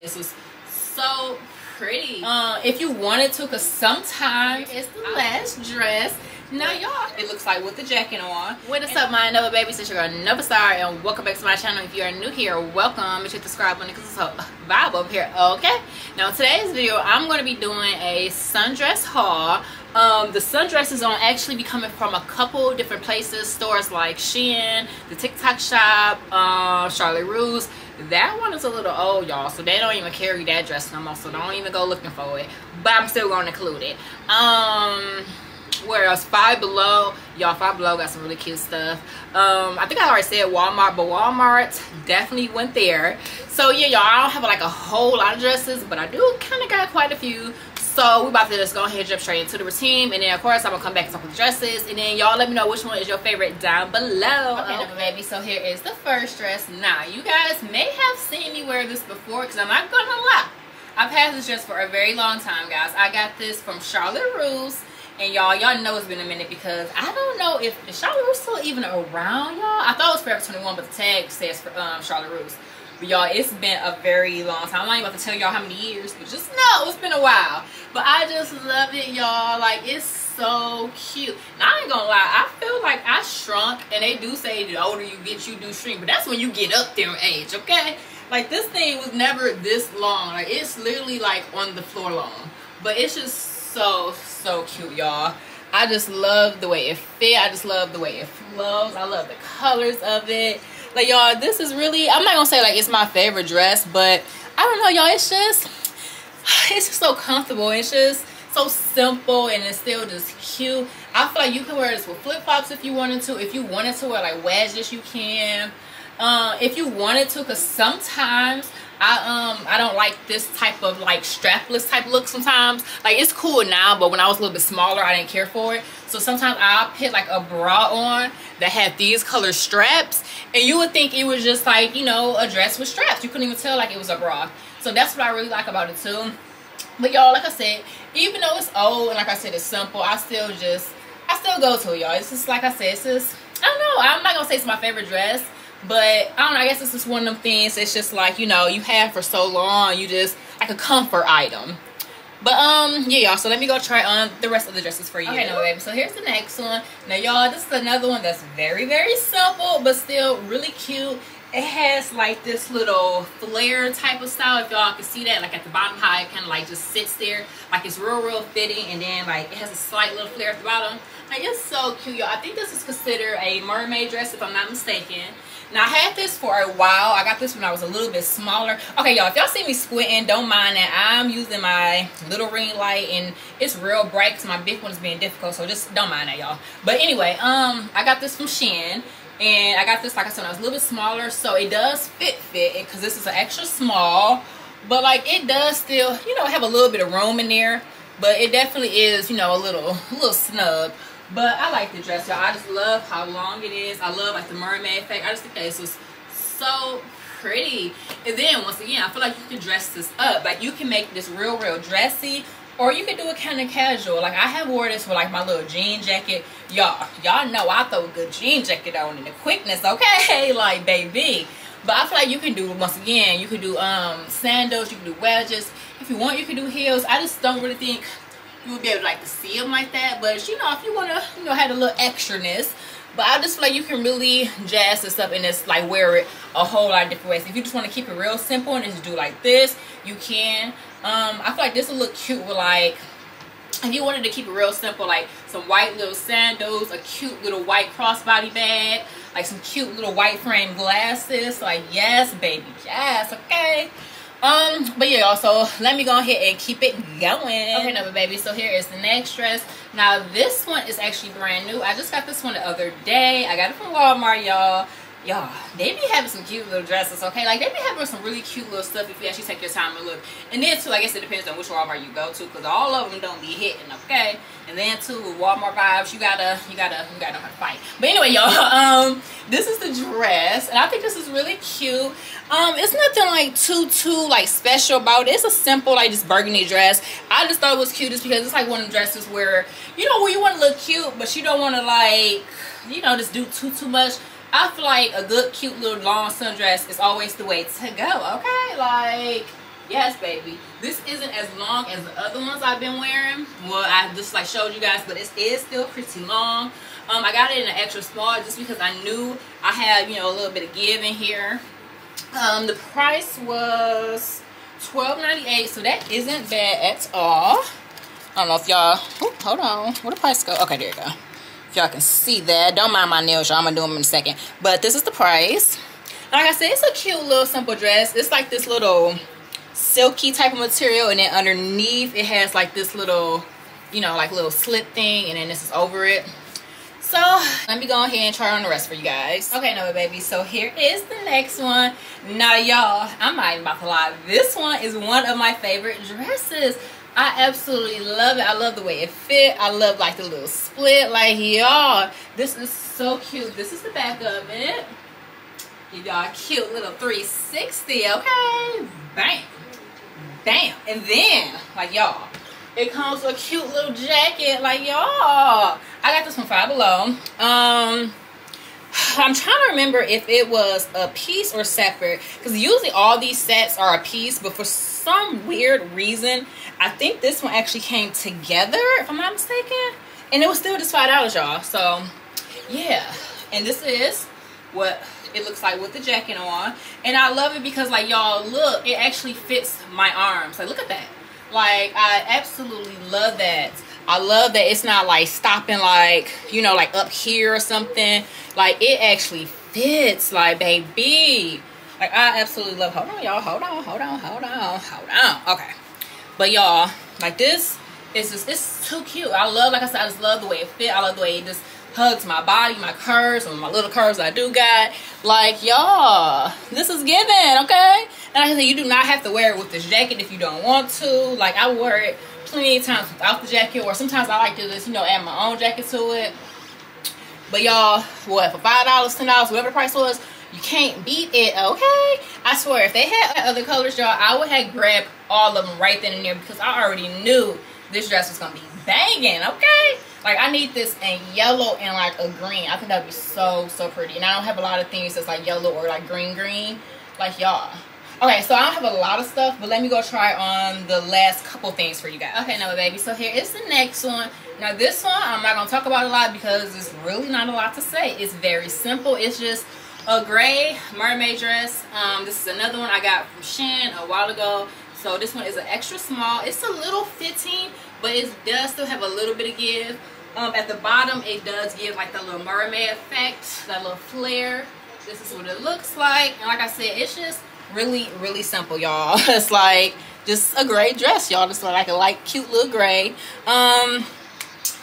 This is so pretty. Uh, if you wanted to, because sometimes it's the last dress. Now y'all, it looks like with the jacket on. What is up, my Nova babies? It's your girl NovaStarr, and welcome back to my channel. If you are new here, welcome. Make sure to subscribe button because it's a vibe up here. Okay. Now today's video, I'm going to be doing a sundress haul. Um, the sundresses on actually be coming from a couple different places, stores like Shein, the TikTok shop, uh, Charlotte Russe. That one is a little old, y'all, so they don't even carry that dress no more, so don't even go looking for it. But I'm still going to include it. Um, where else? Five Below. Y'all, Five Below got some really cute stuff. Um, I think I already said Walmart, but Walmart definitely went there. So yeah, y'all, I don't have like a whole lot of dresses, but I do kind of got quite a few. So we're about to just go ahead and jump straight into the routine. And then of course I'm gonna come back and talk with the dresses. And then y'all let me know which one is your favorite down below. Okay, okay. baby. So here is the first dress. Now you guys may have seen me wear this before because I'm not gonna lie. I've had this dress for a very long time, guys. I got this from Charlotte Russe. And y'all, y'all know it's been a minute because I don't know if Charlotte Russe still even around, y'all. I thought it was Forever 21, but the tag says for um, Charlotte Russe. But y'all, it's been a very long time. I'm not even about to tell y'all how many years, but just know it's been a while. But I just love it, y'all. Like, it's so cute. Now, I ain't gonna lie. I feel like I shrunk. And they do say the older you get, you do shrink. But that's when you get up there in age, okay? Like, this thing was never this long. Like, it's literally, like, on the floor long. But it's just so, so cute, y'all. I just love the way it fit. I just love the way it flows. I love the colors of it like y'all this is really i'm not gonna say like it's my favorite dress but i don't know y'all it's just it's just so comfortable. It's just so simple and it's still just cute. I feel like you can wear this with flip-flops if you wanted to. If you wanted to wear like wedges you can uh, if you wanted to because sometimes I um I don't like this type of like strapless type look sometimes. Like it's cool now, but when I was a little bit smaller, I didn't care for it. So sometimes I'll put like a bra on that had these color straps, and you would think it was just like you know a dress with straps. You couldn't even tell like it was a bra. So that's what I really like about it too. But y'all, like I said, even though it's old and like I said it's simple, I still just I still go to it, y'all. It's just like I said, it's just I don't know. I'm not gonna say it's my favorite dress but I don't know, I guess it's just one of them things. It's just like, you know, you have for so long, you just like a comfort item. But um, yeah, y'all. So let me go try on the rest of the dresses for you. Okay, no, baby. So here's the next one. Now, y'all, this is another one that's very, very simple, but still really cute. It has like this little flare type of style. If y'all can see that, like at the bottom, how it kind of like just sits there, like it's real, real fitting, and then like it has a slight little flare at the bottom. Like it's so cute, y'all. I think this is considered a mermaid dress, if I'm not mistaken. Now, I had this for a while. I got this when I was a little bit smaller. Okay, y'all, if y'all see me squinting, don't mind that. I'm using my little ring light, and it's real bright because my big one is being difficult, so just don't mind that, y'all. But anyway, um, I got this from Shein. And I got this, like I said, when I was a little bit smaller, so it does fit fit because this is an extra small. But, like, it does still, you know, have a little bit of room in there. But it definitely is, you know, a little, a little snug. But I like the dress, y'all. I just love how long it is. I love like the mermaid effect. I just think that this was so pretty. And then once again, I feel like you can dress this up. Like you can make this real, real dressy. Or you can do it kind of casual. Like I have wore this with like my little jean jacket. Y'all, y'all know I throw a good jean jacket on in the quickness, okay? Like baby. But I feel like you can do once again, you can do um sandals, you can do wedges. If you want, you can do heels. I just don't really think you would be able to like to see them like that. But you know, if you want to, you know, have a little extraness. But I just feel like you can really jazz this up and just like wear it a whole lot of different ways. If you just want to keep it real simple and just do like this, you can. Um, I feel like this will look cute with like if you wanted to keep it real simple like some white little sandals a cute little white crossbody bag like some cute little white frame glasses like yes baby yes okay um but yeah also let me go ahead and keep it going. Okay no baby so here is the next dress. Now this one is actually brand new. I just got this one the other day. I got it from walmart y'all y'all they be having some cute little dresses okay? Like they be having some really cute little stuff if you actually take your time to look. And then too i guess it depends on which walmart you go to because all of them don't be hitting okay? And then too with walmart vibes you gotta you gotta you gotta know how to fight. But anyway y'all um this is the dress and i think this is really cute. Um it's nothing like too too like special about it. It's a simple like just burgundy dress. I just thought it was cute just because it's like one of the dresses where you know where you want to look cute but you don't want to like you know just do too too much I feel like a good, cute little long sundress is always the way to go, okay? Like, yes baby this isn't as long as the other ones i've been wearing well i just like showed you guys but it is still pretty long um i got it in an extra small just because i knew i had you know a little bit of give in here um the price was 12.98 so that isn't bad at all I don't know if y'all, hold on, where the price go? Okay, there you go. Y'all can see that. Don't mind my nails, y'all. I'm going to do them in a second. But this is the price. Like I said, it's a cute little simple dress. It's like this little silky type of material. And then underneath, it has like this little, you know, like little slit thing. And then this is over it. So let me go ahead and try on the rest for you guys. Okay, no baby. So here is the next one. Now y'all, I'm not even about to lie. This one is one of my favorite dresses. I absolutely love it. I love the way it fit. I love like the little split. Like y'all, this is so cute. This is the back of it. Give y'all a cute little 360, okay? Bam. Bam. And then, like y'all, it comes with a cute little jacket. Like y'all, I got this from Five Below. Um, I'm trying to remember if it was a piece or separate because usually all these sets are a piece but for some weird reason I think this one actually came together, if I'm not mistaken. And it was still just $5, y'all. So, yeah. And this is what it looks like with the jacket on. And I love it because, like, y'all, look, it actually fits my arms. Like, look at that. Like, I absolutely love that. I love that it's not, like, stopping, like, you know, like, up here or something. Like, it actually fits, like, baby. Like, I absolutely love Hold on, y'all. Hold on, hold on, hold on, hold on. Okay. But y'all, like this is just it's too cute. I love, like I said, I just love the way it fit. I love the way it just hugs my body, my curves, and my little curves I do got. Like y'all, this is given, okay? And like I said, you do not have to wear it with this jacket if you don't want to. Like I wear it plenty of times without the jacket, or sometimes I like to just, you know, add my own jacket to it. But y'all, what, for $5, $10, whatever the price was, you can't beat it, okay? I swear, if they had other colors, y'all, I would have grabbed all of them right then and there because I already knew this dress was going to be banging, okay? Like, I need this in yellow and, like, a green. I think that would be so, so pretty. And I don't have a lot of things that's, like, yellow or, like, green, green. Like, y'all. Okay, so I don't have a lot of stuff, but let me go try on the last couple things for you guys. Okay, now, baby, so here is the next one. Now, this one, I'm not going to talk about a lot because it's really not a lot to say. It's very simple. It's just a gray mermaid dress. Um, this is another one I got from Shein a while ago. So this one is an extra small. It's a little fitting, but it does still have a little bit of give. Um, at the bottom, it does give like the little mermaid effect, that little flare. This is what it looks like. And like I said, it's just really, really simple, y'all. it's like just a gray dress, y'all. Just like a light, cute little gray. Um,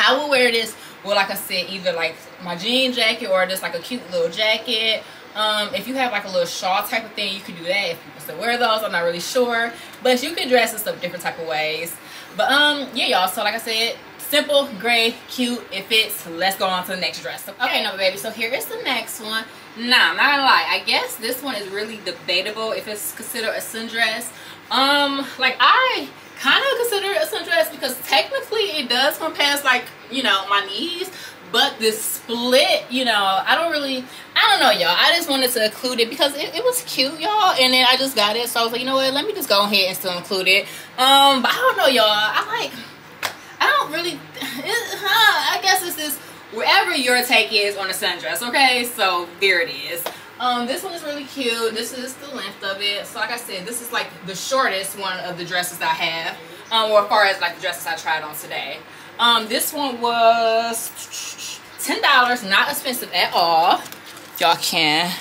I will wear this well like i said either like my jean jacket or just like a cute little jacket um, if you have like a little shawl type of thing you could do that if people still wear those i'm not really sure but you can dress this up different type of ways but um yeah y'all so like i said simple gray cute. It fits let's go on to the next dress. Okay, no baby. So here is the next one. Nah i'm not gonna lie. I guess this one is really debatable if it's considered a sundress. Um like i kind of consider it a sundress because technically it does come past like you know my knees. But this split you know i don't really i don't know y'all. I just wanted to include it because it, it was cute y'all. And then i just got it. So i was like you know what? Let me just go ahead and still include it. Um but i don't know y'all. I like don't really it, huh, i guess this is wherever your take is on a sundress okay so there it is um, this one is really cute. This is the length of it. So like I said, this is like the shortest one of the dresses I have. Um, or as far as like the dresses I tried on today. Um, this one was $10. Not expensive at all. Y'all can.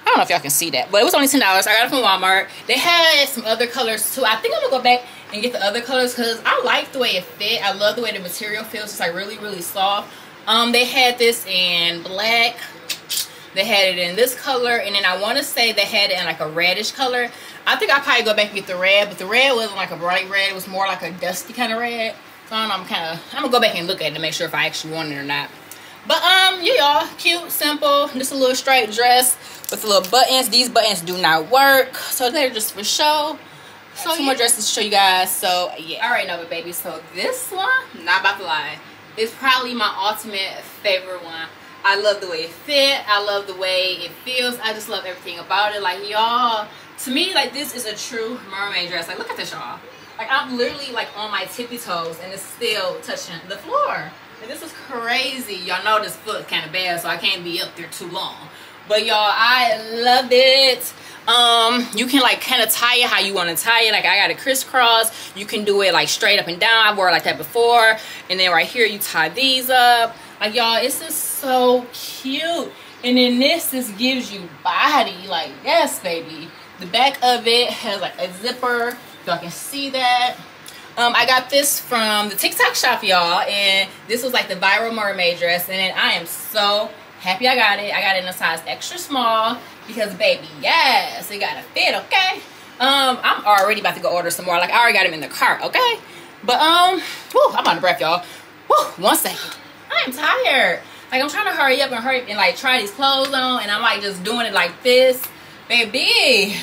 I don't know if y'all can see that. But it was only $10. I got it from Walmart. They had some other colors too. I think I'm to go back and get the other colors because I like the way it fit. I love the way the material feels. It's like really, really soft. Um, they had this in black, they had it in this color and then I want to say they had it in like a reddish color. I think I'll probably go back and get the red but the red wasn't like a bright red. It was more like a dusty kind of red. So I am kind of I'm gonna go back and look at it to make sure if I actually want it or not. But um yeah y'all. Cute simple. Just a little straight dress with the little buttons. These buttons do not work. So they're just for show so two yeah. more dresses to show you guys so yeah all right Nova baby so this one not about to lie is probably my ultimate favorite one I love the way it fit. I love the way it feels. I just love everything about it. Like, y'all, to me like this is a true mermaid dress like look at this y'all like i'm literally like on my tippy toes and it's still touching the floor And this is crazy y'all know this foot kind of bad so i can't be up there too long but y'all i love it um you can like kind of tie it how you want to tie it like i got a crisscross you can do it like straight up and down. I wore like that before. And then right here you tie these up. Like y'all it's just so cute. And then this just gives you body like yes baby. The back of it has like a zipper. Y'all can see that. Um, I got this from the TikTok shop, y'all, and this was like the viral mermaid dress, and I am so happy I got it. I got it in a size extra small because, baby, yes, it got to fit, okay? Um, I'm already about to go order some more. Like, I already got them in the cart, okay? But, um, whew, I'm out of breath, y'all. One second. I am tired. Like, I'm trying to hurry up and hurry and, like, try these clothes on, and I'm, like, just doing it like this. Baby.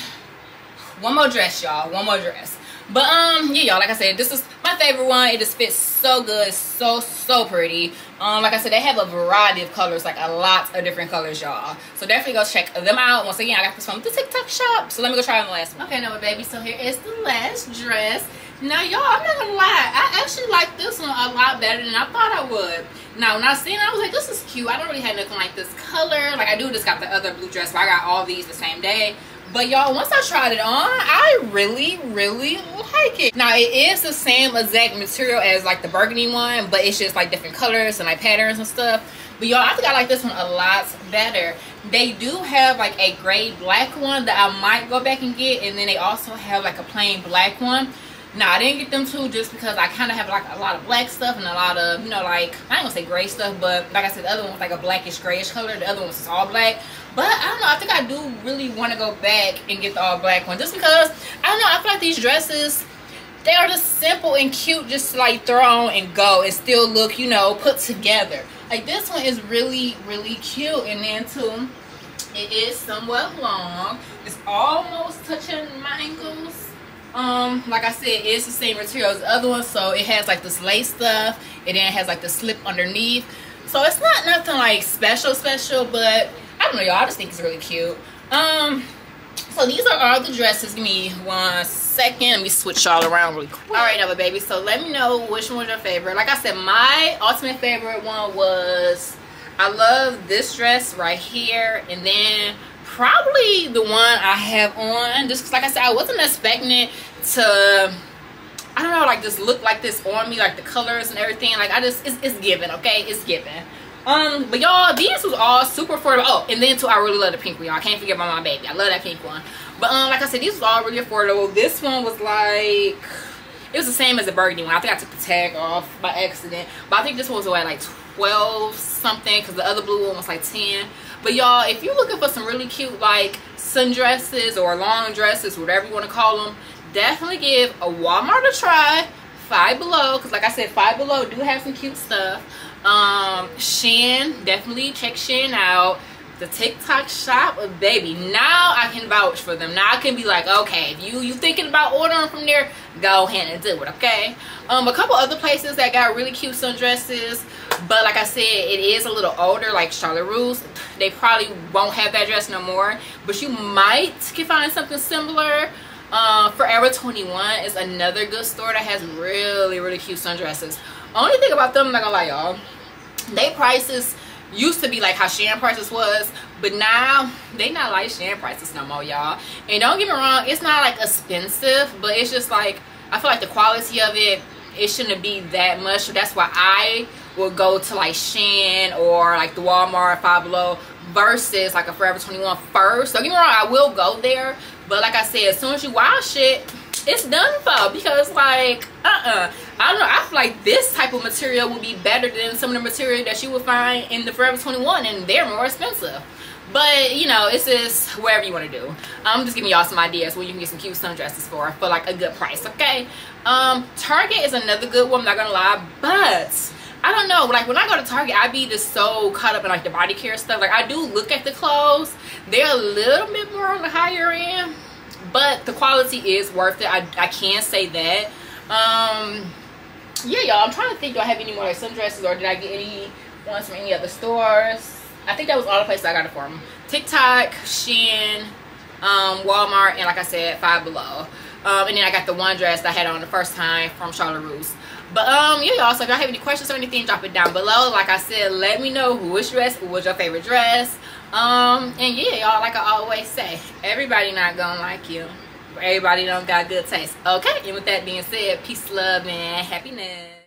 One more dress, y'all. One more dress. But um, yeah, y'all, like I said, this is my favorite one. It just fits so good, so, so pretty. Um, like I said, they have a variety of colors, like a lot of different colors, y'all. So definitely go check them out. Once again, I got this from the TikTok shop. So let me go try on the last one. Okay, now baby, so here is the last dress. Now, y'all, I'm not gonna lie. I actually like this one a lot better than I thought I would. Now, when I seen it, I was like, this is cute. I don't really have nothing like this color. Like, I do just got the other blue dress, but I got all these the same day. But y'all, once I tried it on, I really, really like it. Now, it is the same exact material as like the burgundy one, but it's just like different colors and like patterns and stuff. But y'all, I think I like this one a lot better. They do have like a gray black one that I might go back and get. And then they also have like a plain black one. Now, I didn't get them two just because I kind of have like a lot of black stuff and a lot of, you know, like, I ain't gonna say gray stuff, but like I said, the other one was like a blackish grayish color. The other one was all black. But I don't know. I think I do really want to go back and get the all black one. Just because, I don't know. I feel like these dresses, they are just simple and cute just like throw on and go and still look, you know, put together. Like this one is really, really cute. And then too, it is somewhat long. It's almost touching my ankles. Um, like I said, it's the same material as the other one. So it has like this lace stuff. And then it has like the slip underneath. So it's not nothing like special, special, but I don't know, y'all. I just think it's really cute. Um, so these are all the dresses. Give me one second. Let me switch y'all around really quick. All right, now, baby. So let me know which one was your favorite. Like I said, my ultimate favorite one was I love this dress right here, and then probably the one I have on. Just like I said, I wasn't expecting it to. I don't know, like just look like this on me, like the colors and everything. Like I just, it's, it's given, okay? It's given. Um, but y'all, these was all super affordable. Oh, and then too, I really love the pink one, y'all. Can't forget about my baby. I love that pink one. But um, like I said, these was all really affordable. This one was like, it was the same as the burgundy one. I think I took the tag off by accident. But I think this one was at like 12 something because the other blue one was like 10. But y'all, if you're looking for some really cute like sundresses or long dresses, whatever you want to call them, definitely give a Walmart a try. Five Below, because like I said, Five Below do have some cute stuff um Shein definitely check Shein out. The TikTok shop baby now I can vouch for them. Now I can be like okay if you you thinking about ordering from there go ahead and do it okay? Um a couple other places that got really cute sundresses but like I said it is a little older like Charlotte Russe. They probably won't have that dress no more but you might can find something similar. Uh, Forever 21 is another good store that has really really cute sundresses only thing about them, I'm not gonna lie, y'all. They prices used to be like how Shein prices was, but now they not like Shein prices no more, y'all. And don't get me wrong, it's not like expensive, but it's just like I feel like the quality of it, it shouldn't be that much. So that's why I will go to like Shein or like the Walmart Five Below versus like a Forever 21 first. Don't get me wrong, I will go there, but like I said, as soon as you wash it, it's done for because like uh-uh i don't know i feel like this type of material would be better than some of the material that you would find in the forever 21 and they're more expensive but you know it's just wherever you want to do i'm just giving y'all some ideas where you can get some cute sundresses for for like a good price okay um target is another good one i'm not gonna lie but I don't know, like when I go to Target, I be just so caught up in like the body care stuff. Like I do look at the clothes. They're a little bit more on the higher end but the quality is worth it i, I can say that um yeah y'all i'm trying to think do i have any more like sundresses or did i get any ones from any other stores i think that was all the places i got it from tiktok shein um, Walmart, and like I said, Five Below. Um, and then I got the one dress I had on the first time from Charlotte Russe. But um, yeah, y'all. So if y'all have any questions or anything, drop it down below. Like I said, let me know was dress, was your favorite dress. Um, and yeah, y'all. Like I always say, everybody not gonna like you. Everybody don't got good taste. Okay. And with that being said, peace, love, and happiness.